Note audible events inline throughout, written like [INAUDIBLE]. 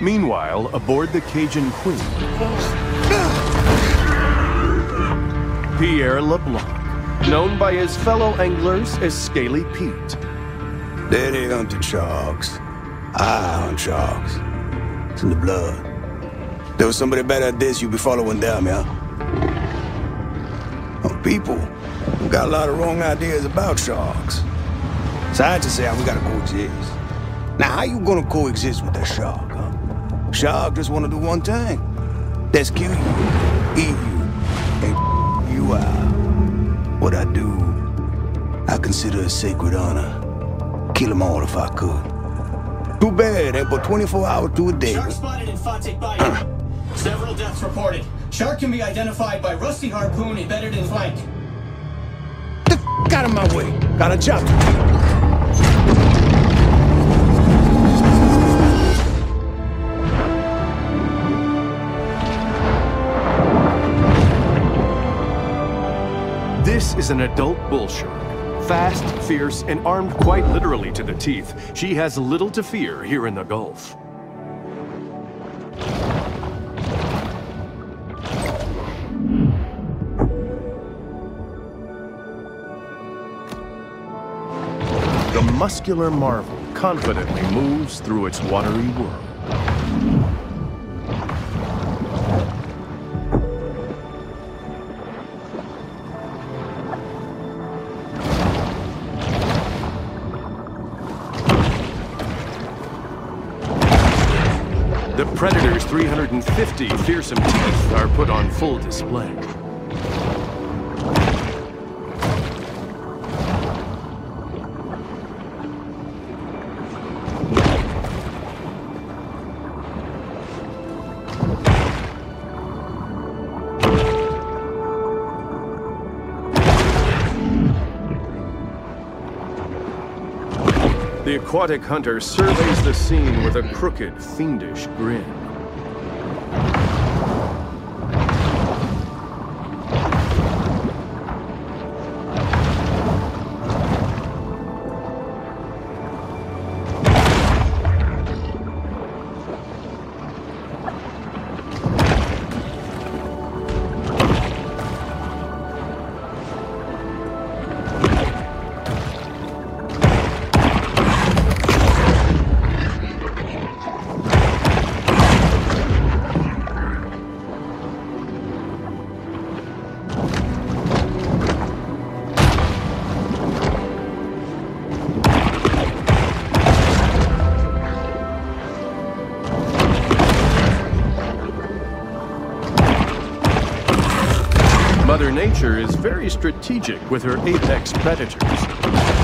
Meanwhile, aboard the Cajun Queen, Pierre LeBlanc, known by his fellow anglers as Scaly Pete. They hunted sharks. I hunt sharks. It's in the blood. There was somebody better at this, You'd be following them, yeah? Oh, people we got a lot of wrong ideas about sharks. Just say we gotta coexist. Now, how you gonna coexist with that shark? Shark just wanna do one thing. That's kill you, eat you, and you out. What I do, I consider a sacred honor. Kill them all if I could. Too bad, ain't but 24 hours to a day. Shark spotted in Fawtick Bayou. [CLEARS THROAT] Several deaths reported. Shark can be identified by rusty harpoon embedded in flank. The f out of my way. Got a job This is an adult bull shark. Fast, fierce, and armed quite literally to the teeth, she has little to fear here in the Gulf. The muscular marvel confidently moves through its watery world. 350 fearsome teeth are put on full display. The aquatic hunter surveys the scene with a crooked, fiendish grin. Mother Nature is very strategic with her apex predators.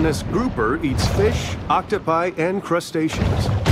Gluttonous grouper eats fish, octopi, and crustaceans.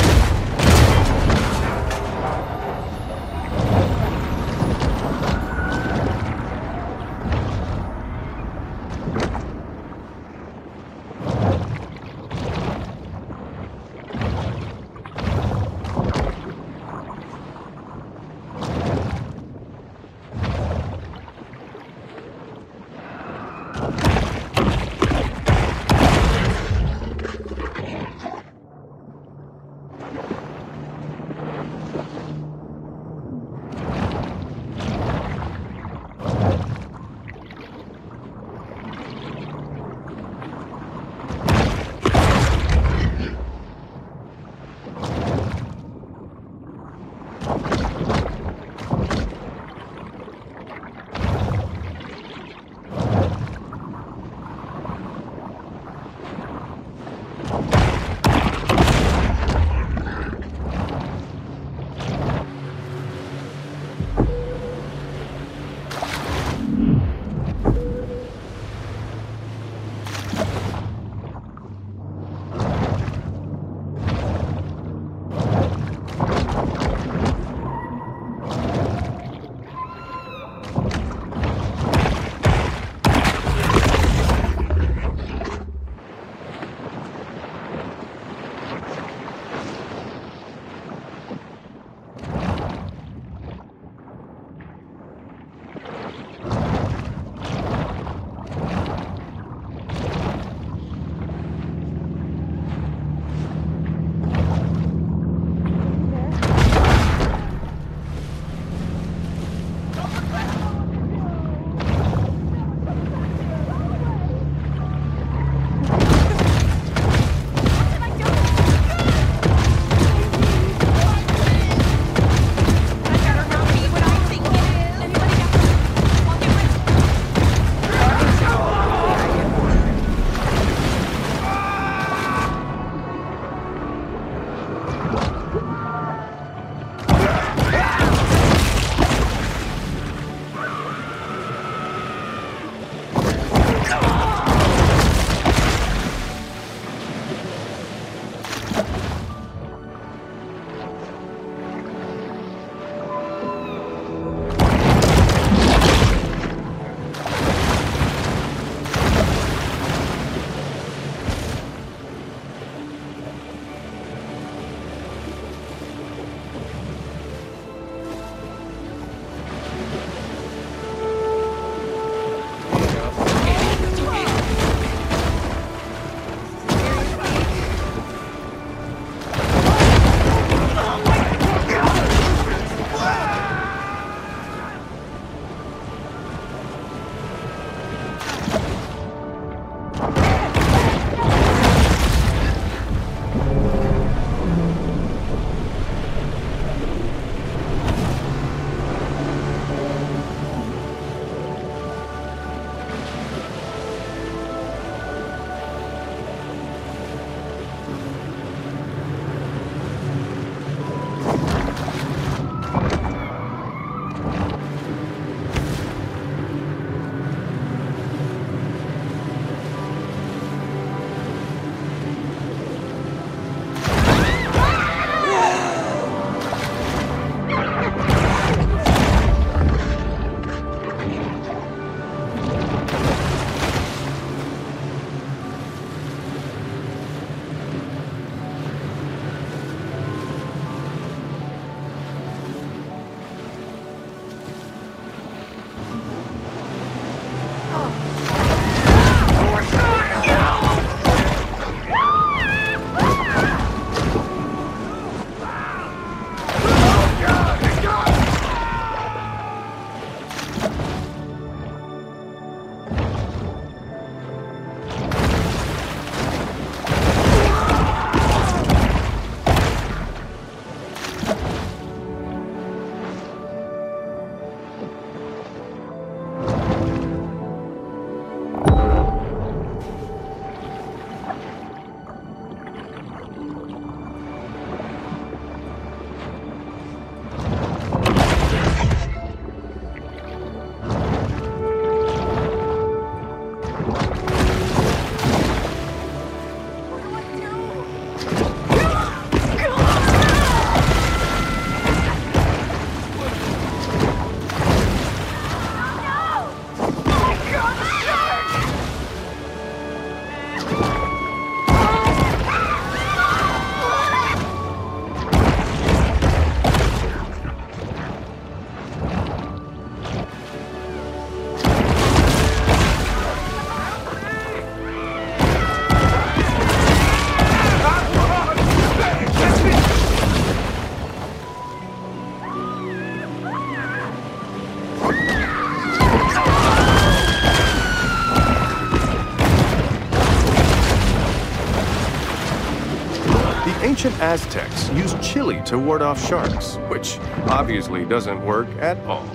Ancient Aztecs used chili to ward off sharks, which obviously doesn't work at all.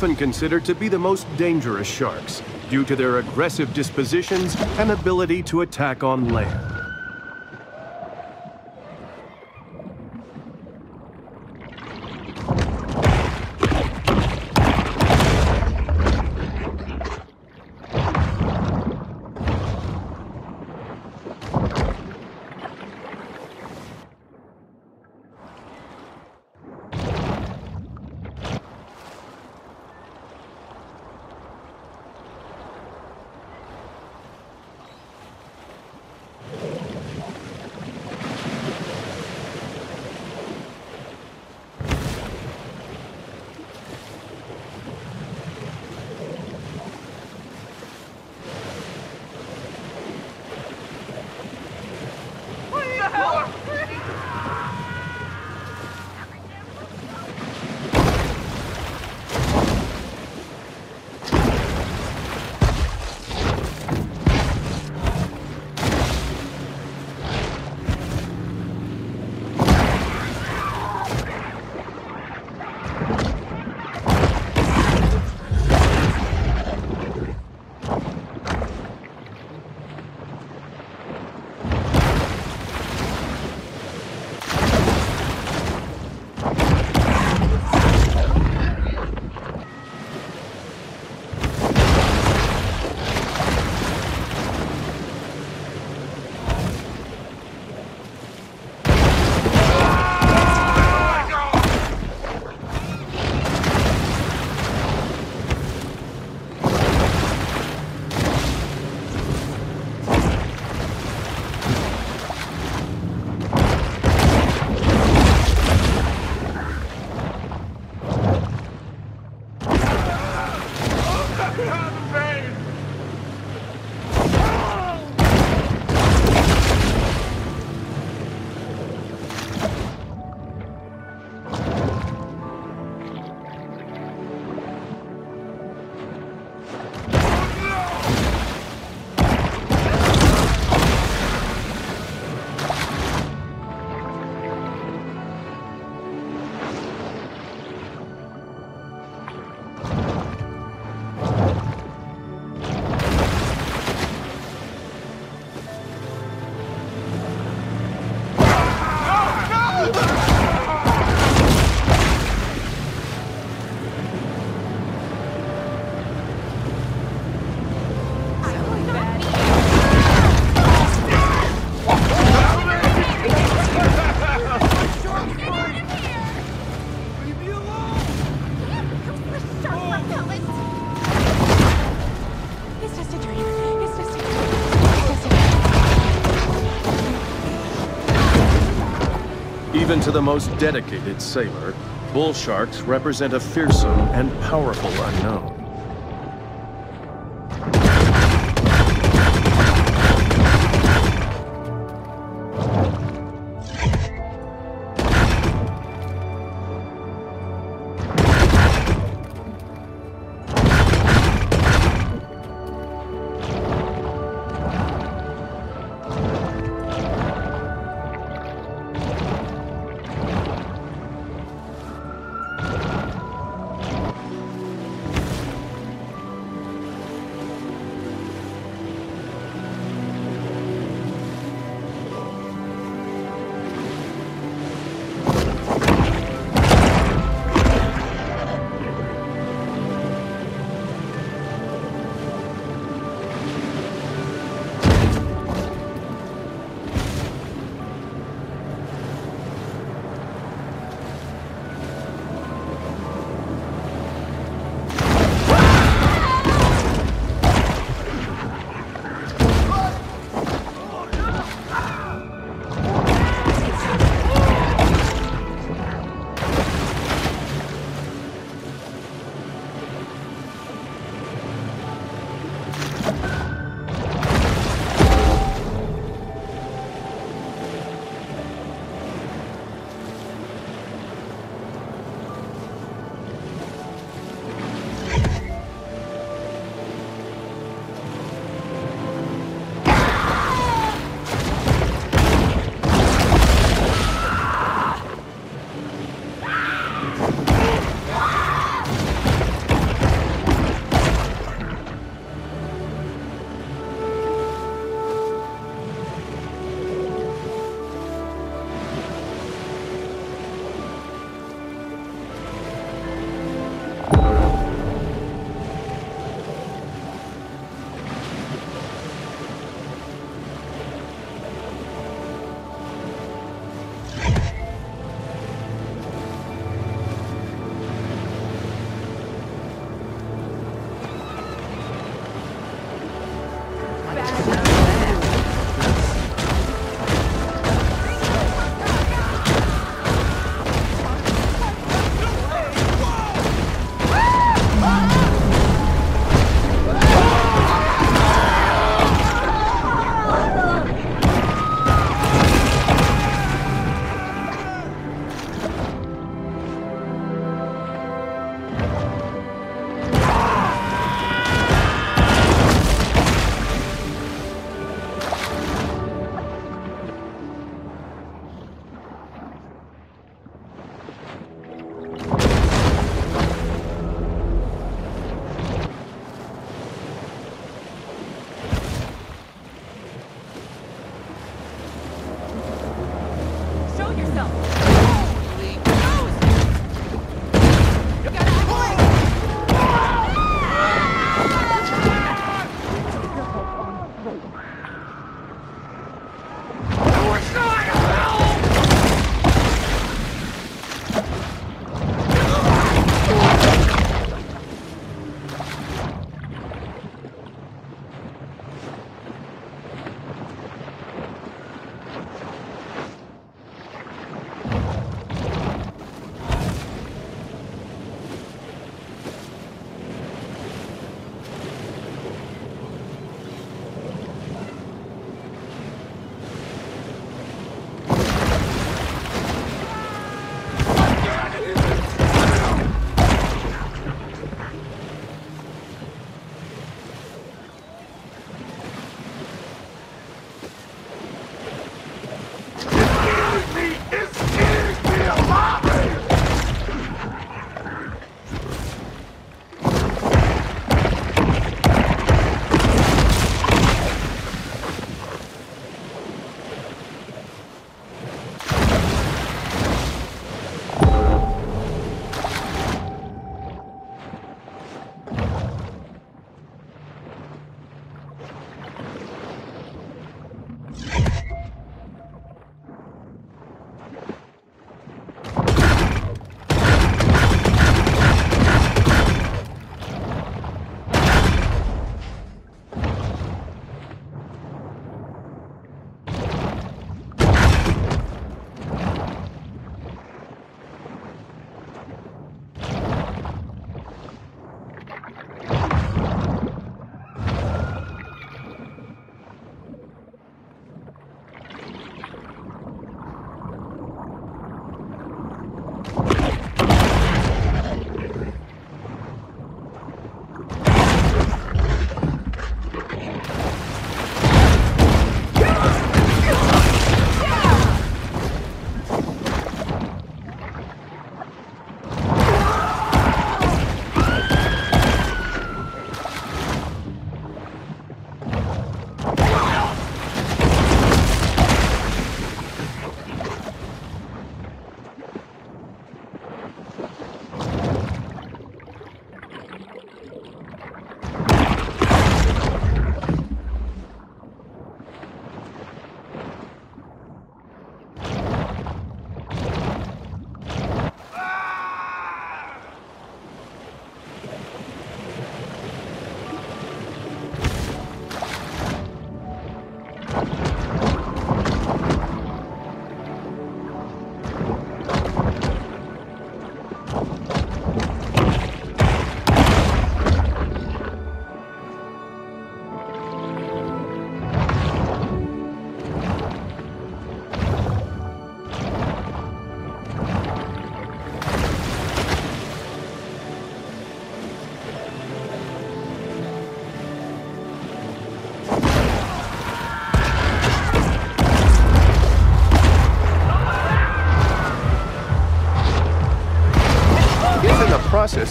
Often considered to be the most dangerous sharks due to their aggressive dispositions and ability to attack on land. Even to the most dedicated sailor, bull sharks represent a fearsome and powerful unknown.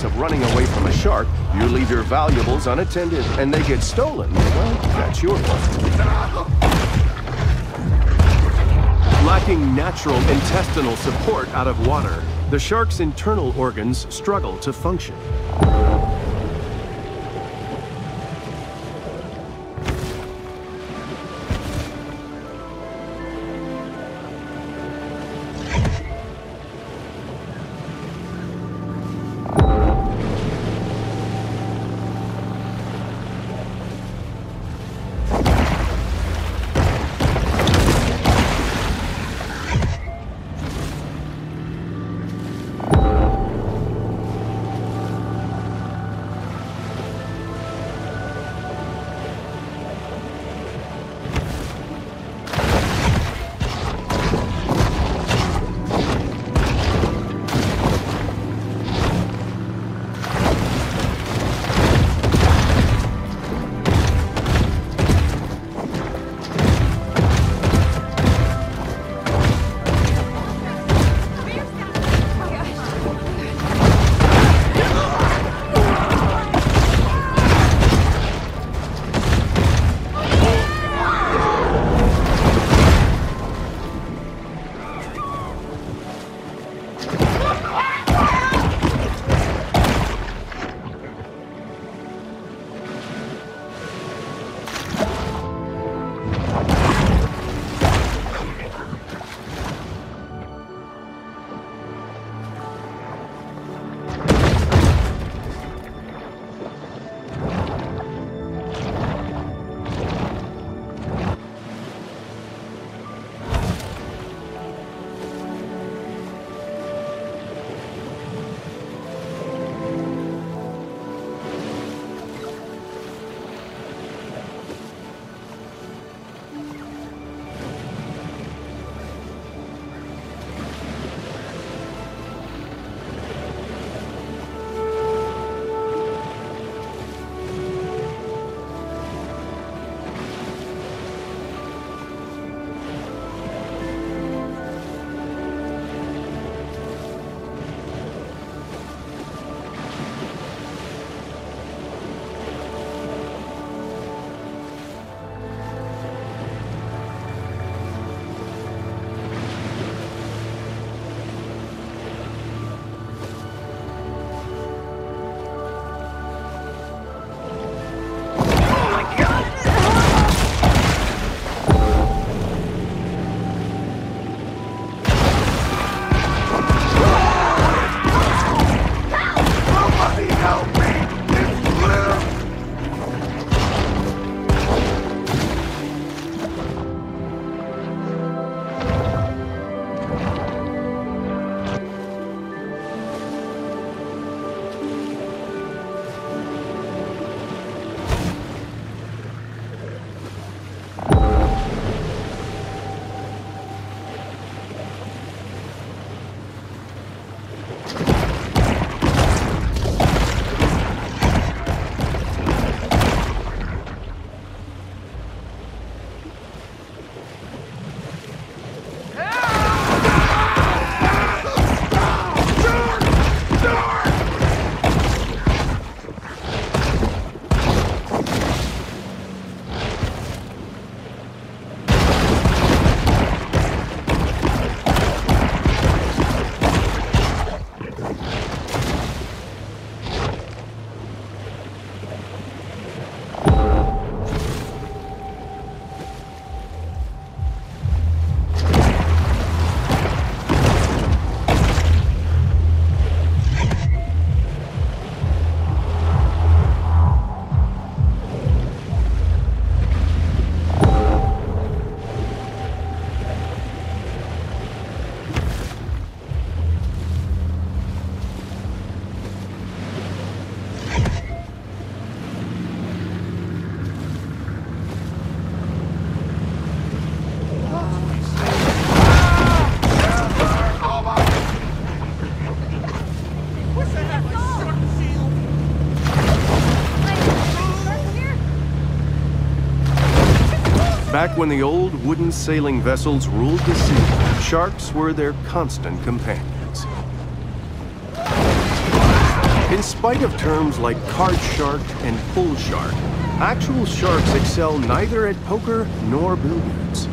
Of running away from a shark, you leave your valuables unattended and they get stolen, well, that's your fault. Lacking natural intestinal support out of water, the shark's internal organs struggle to function. Back when the old wooden sailing vessels ruled the sea, sharks were their constant companions. In spite of terms like card shark and bull shark, actual sharks excel neither at poker nor billiards.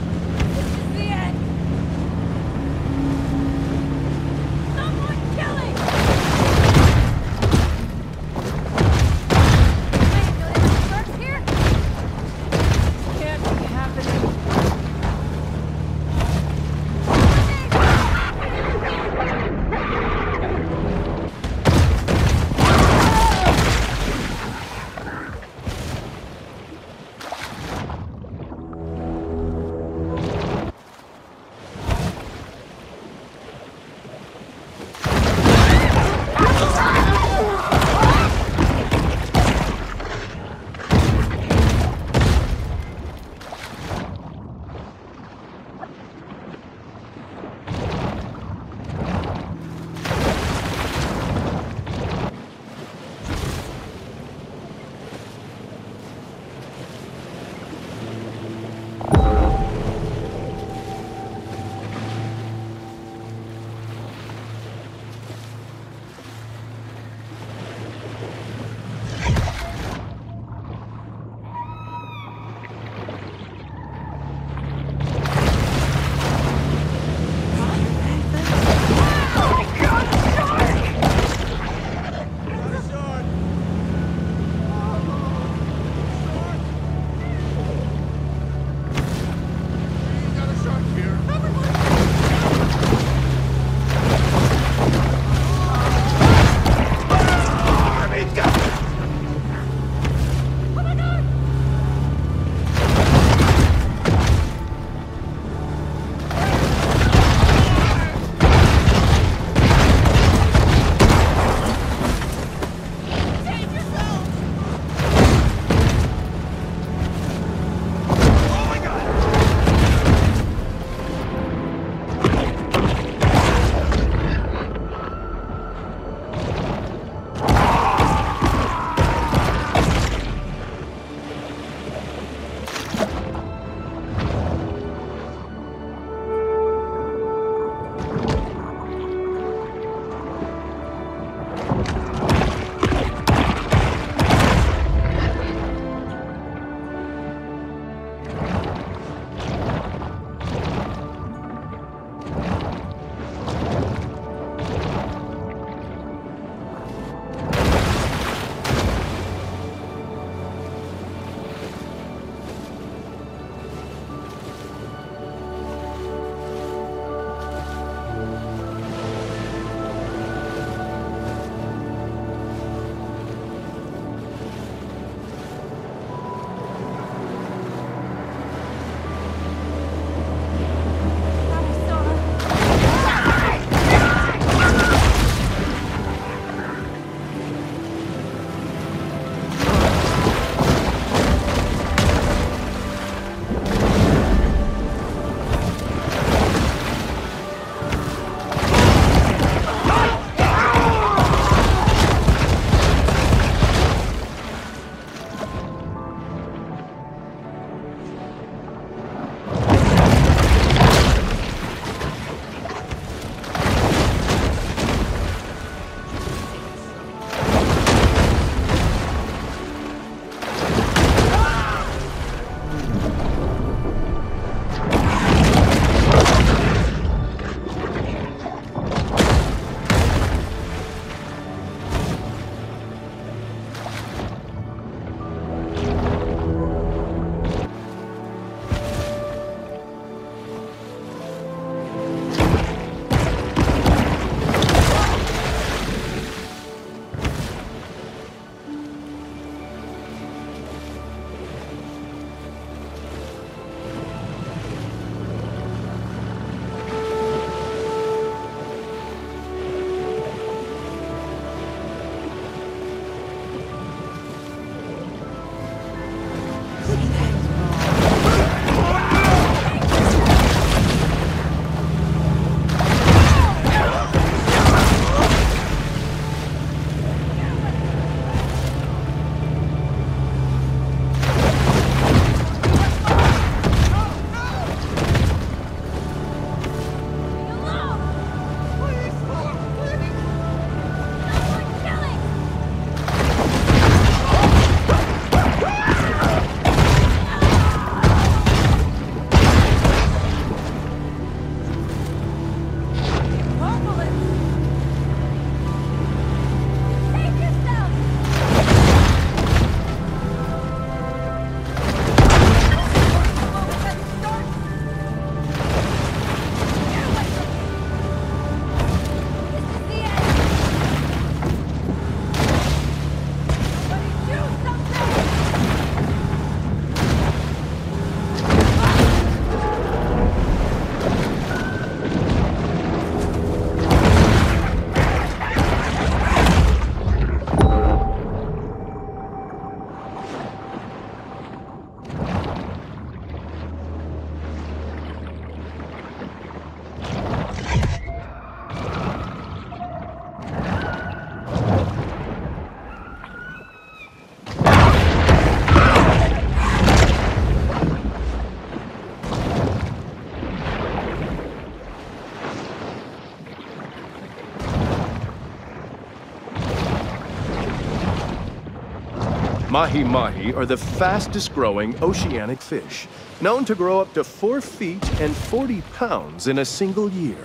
Mahi-mahi are the fastest growing oceanic fish, known to grow up to 4 feet and 40 pounds in a single year.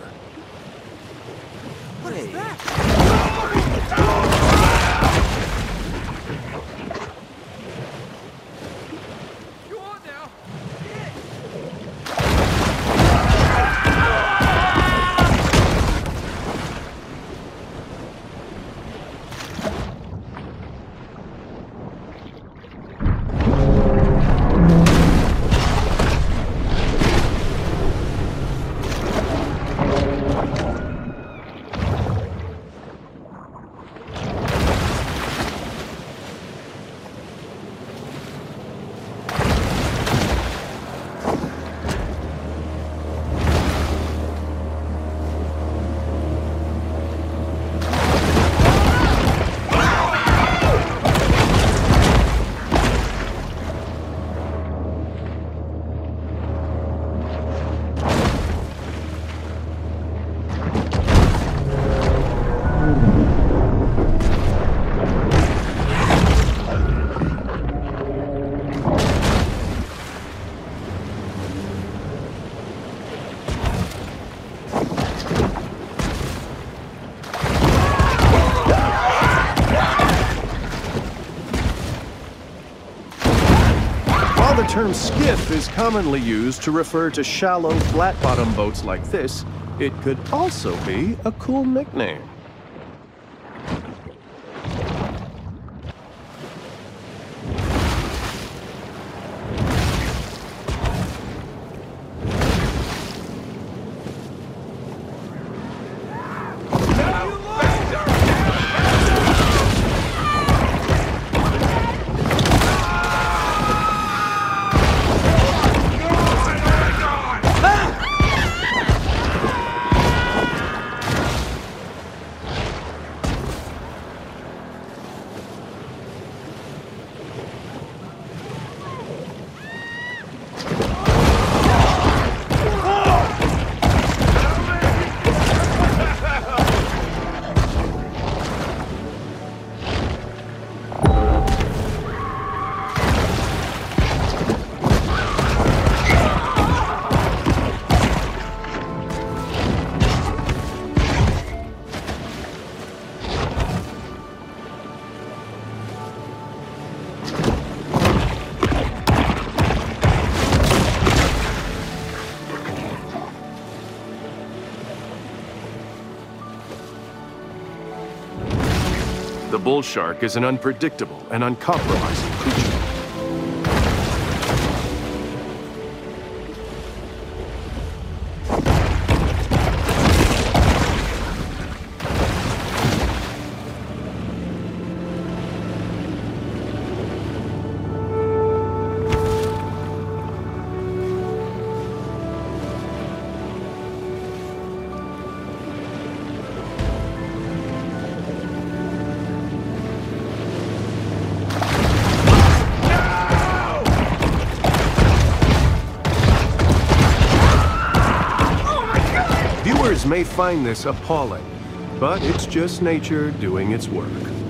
What is that? Term skiff is commonly used to refer to shallow, flat-bottom boats like this, it could also be a cool nickname. Bull shark is an unpredictable and uncompromising creature. May find this appalling, but it's just nature doing its work.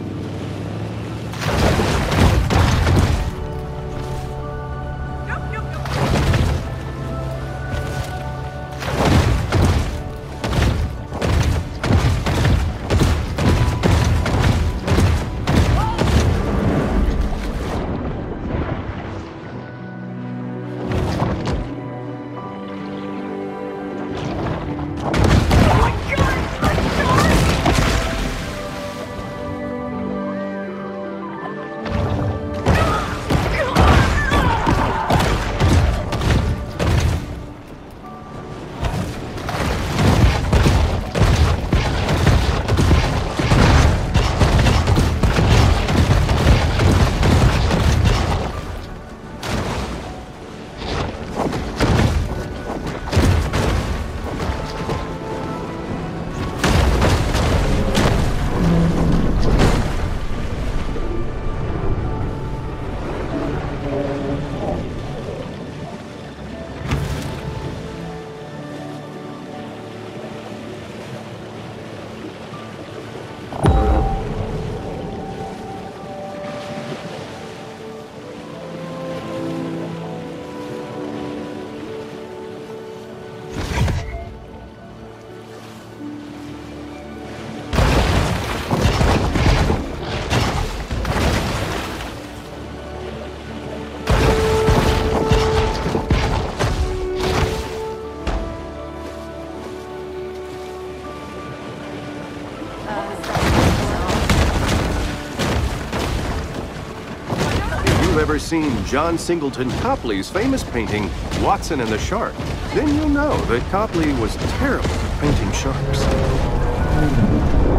Seen John Singleton Copley's famous painting, Watson and the Shark, then you'll know that Copley was terrible at painting sharks.